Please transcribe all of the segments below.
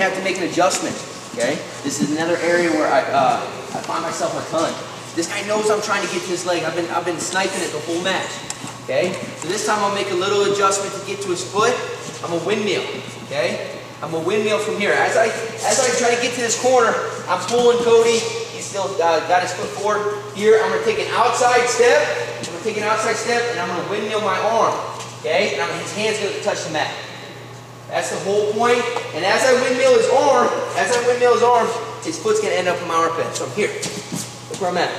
Have to make an adjustment, okay? This is another area where I, uh, I find myself a ton. This guy knows I'm trying to get to his leg. I've been, I've been sniping it the whole match, okay? So this time I'll make a little adjustment to get to his foot. I'm a windmill, okay? I'm a windmill from here. As I, as I try to get to this corner, I'm pulling Cody. He's still uh, got his foot forward. Here, I'm gonna take an outside step. I'm gonna take an outside step and I'm gonna windmill my arm, okay? And I'm, his hand's gonna touch the mat. That's the whole point. And as I windmill his arm, as I windmill his arm, his foot's gonna end up in my armpit. So I'm here. Look where I'm at.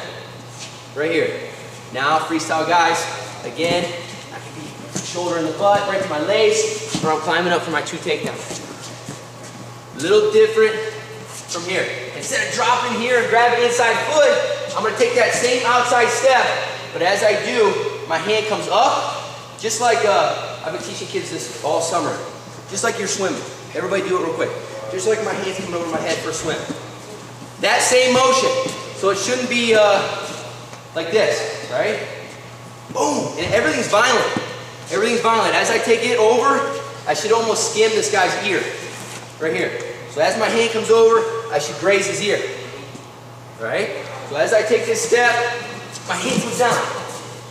Right here. Now, freestyle guys, again, I can be shoulder in the butt, right to my legs, or I'm climbing up for my two takedowns. A little different from here. Instead of dropping here and grabbing inside foot, I'm gonna take that same outside step, but as I do, my hand comes up, just like uh, I've been teaching kids this all summer. Just like you're swimming. Everybody do it real quick. Just like my hands coming over my head for a swim. That same motion. So it shouldn't be uh, like this, right? Boom, and everything's violent. Everything's violent. As I take it over, I should almost skim this guy's ear, right here. So as my hand comes over, I should graze his ear, right? So as I take this step, my hand comes down.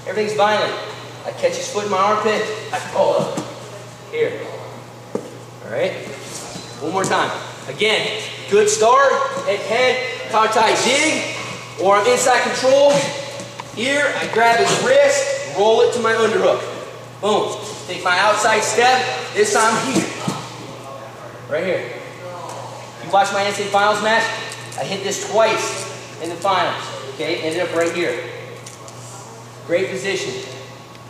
Everything's violent. I catch his foot in my armpit, I pull up. Here. All right? One more time. Again, good start, head, head, power tie zig, or I'm inside control. Here, I grab his wrist, roll it to my underhook. Boom. Take my outside step, this time here. Right here. You watch my NCAA finals match, I hit this twice in the finals. Okay, ended up right here. Great position.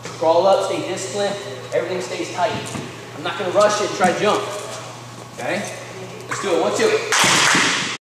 Crawl up, stay disciplined, everything stays tight. I'm not gonna rush it and try to jump. Okay? Let's do it. One, two.